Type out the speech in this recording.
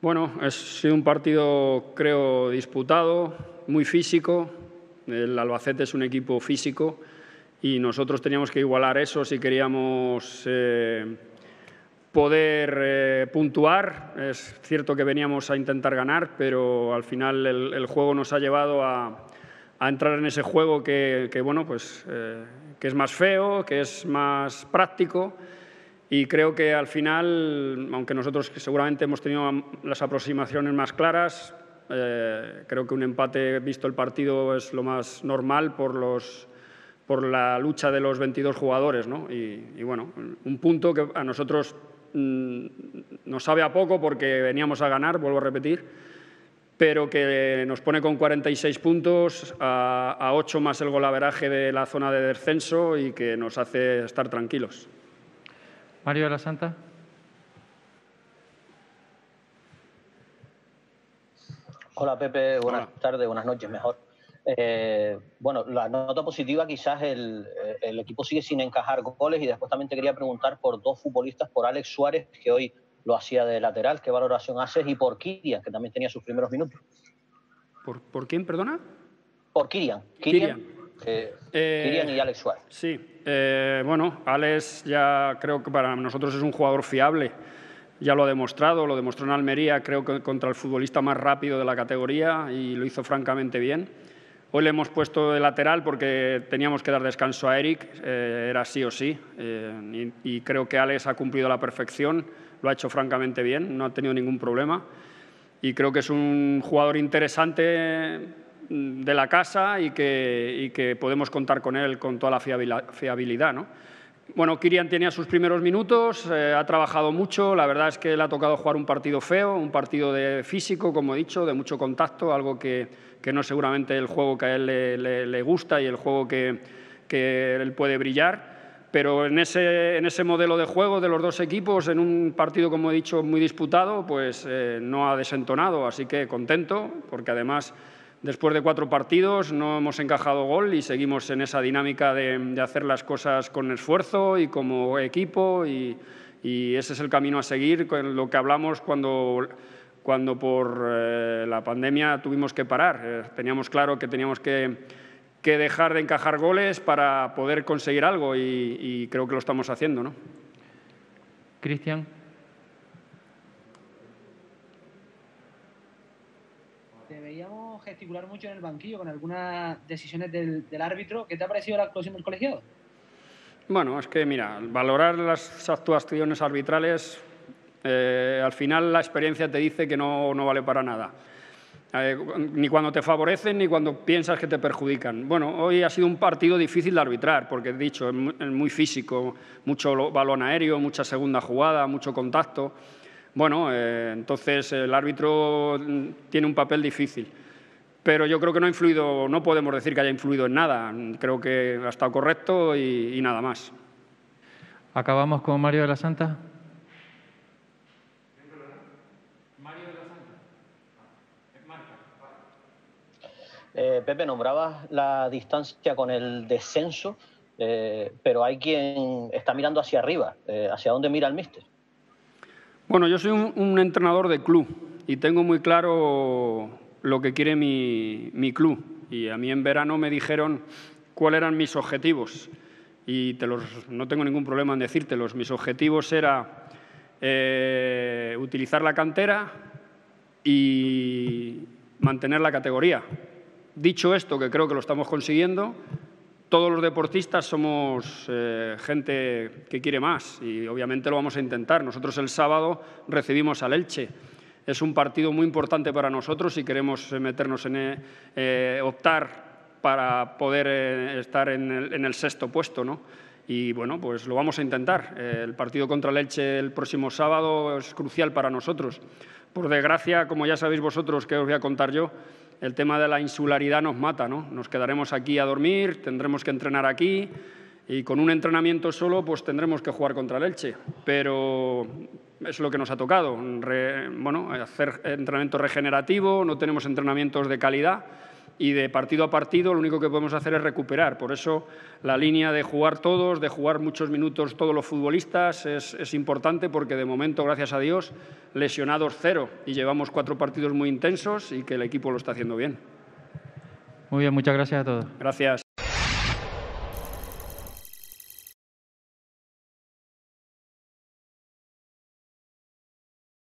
Bueno, ha sido un partido, creo, disputado, muy físico. El Albacete es un equipo físico y nosotros teníamos que igualar eso si queríamos eh, poder eh, puntuar. Es cierto que veníamos a intentar ganar, pero al final el, juego nos ha llevado a, entrar en ese juego que, bueno, pues, eh, que es más feo, que es más práctico. Y creo que al final, aunque nosotros seguramente hemos tenido las aproximaciones más claras, eh, creo que un empate, visto el partido, es lo más normal por, los, por la lucha de los 22 jugadores. ¿no? Y, bueno, un punto que a nosotros mm, nos sabe a poco porque veníamos a ganar, vuelvo a repetir, pero que nos pone con 46 puntos, a, a 8 más el golaveraje de la zona de descenso y que nos hace estar tranquilos. Mario de la Santa. Hola Pepe, buenas tardes, buenas noches mejor. Eh, bueno, la nota positiva quizás el, el, equipo sigue sin encajar goles y después también te quería preguntar por dos futbolistas, por Alex Suárez, que hoy lo hacía de lateral, qué valoración haces, y por Kirian, que también tenía sus primeros minutos. ¿Por, por quién, perdona? Por Kirian. Kirian. Kirian, y Alex Suárez. Sí, eh, bueno, Alex ya creo que para nosotros es un jugador fiable. Ya lo ha demostrado, lo demostró en Almería, creo que contra el futbolista más rápido de la categoría y lo hizo francamente bien. Hoy le hemos puesto de lateral porque teníamos que dar descanso a Eric, eh, era sí o sí, eh, y, y, creo que Alex ha cumplido a la perfección, lo ha hecho francamente bien, no ha tenido ningún problema. Y creo que es un jugador interesante de la casa y que, podemos contar con él con toda la fiabilidad. ¿no? Bueno, Kirian tenía sus primeros minutos, eh, ha trabajado mucho, la verdad es que le ha tocado jugar un partido feo, un partido de físico, como he dicho, de mucho contacto, algo que, no es seguramente el juego que a él le, gusta y el juego que, que, él puede brillar. Pero en ese, en ese modelo de juego de los dos equipos, en un partido, como he dicho, muy disputado, pues eh, no ha desentonado, así que contento, porque además Después de cuatro partidos no hemos encajado gol y seguimos en esa dinámica de, hacer las cosas con esfuerzo y como equipo y, ese es el camino a seguir, con lo que hablamos cuando, cuando por eh, la pandemia tuvimos que parar. Eh, teníamos claro que teníamos que, dejar de encajar goles para poder conseguir algo y, y creo que lo estamos haciendo. ¿no? Cristian. Gesticular mucho en el banquillo con algunas decisiones del, árbitro. ¿Qué te ha parecido la actuación del colegiado? Bueno, es que mira, valorar las actuaciones arbitrales, eh, al final la experiencia te dice que no, no vale para nada. Eh, ni cuando te favorecen ni cuando piensas que te perjudican. Bueno, hoy ha sido un partido difícil de arbitrar, porque he dicho, es muy, físico, mucho balón aéreo, mucha segunda jugada, mucho contacto. Bueno, eh, entonces el árbitro tiene un papel difícil pero yo creo que no ha influido, no podemos decir que haya influido en nada. Creo que ha estado correcto y, nada más. Acabamos con Mario de la Santa. Eh, Pepe, nombrabas la distancia con el descenso, eh, pero hay quien está mirando hacia arriba. Eh, ¿Hacia dónde mira el míster? Bueno, yo soy un entrenador de club y tengo muy claro lo que quiere mi, club. Y a mí en verano me dijeron cuáles eran mis objetivos. Y te los, no tengo ningún problema en decírtelos. Mis objetivos era eh, utilizar la cantera y mantener la categoría. Dicho esto, que creo que lo estamos consiguiendo, todos los deportistas somos eh, gente que quiere más y obviamente lo vamos a intentar. Nosotros el sábado recibimos al Elche es un partido muy importante para nosotros y queremos eh, meternos en eh, eh, optar para poder estar en el, sexto puesto, ¿no? Y bueno, pues lo vamos a intentar. el partido contra el Elche el próximo sábado es crucial para nosotros. Por desgracia, como ya sabéis vosotros, que os voy a contar yo, el tema de la insularidad nos mata, ¿no? Nos quedaremos aquí a dormir, tendremos que entrenar aquí y con un entrenamiento solo pues tendremos que jugar contra el Elche. Pero es lo que nos ha tocado, bueno, hacer entrenamiento regenerativo, no tenemos entrenamientos de calidad, y de partido a partido lo único que podemos hacer es recuperar. Por eso la línea de jugar todos, de jugar muchos minutos todos los futbolistas es, es, importante porque de momento, gracias a Dios, lesionados cero y llevamos cuatro partidos muy intensos y que el equipo lo está haciendo bien. Muy bien, muchas gracias a todos. Gracias.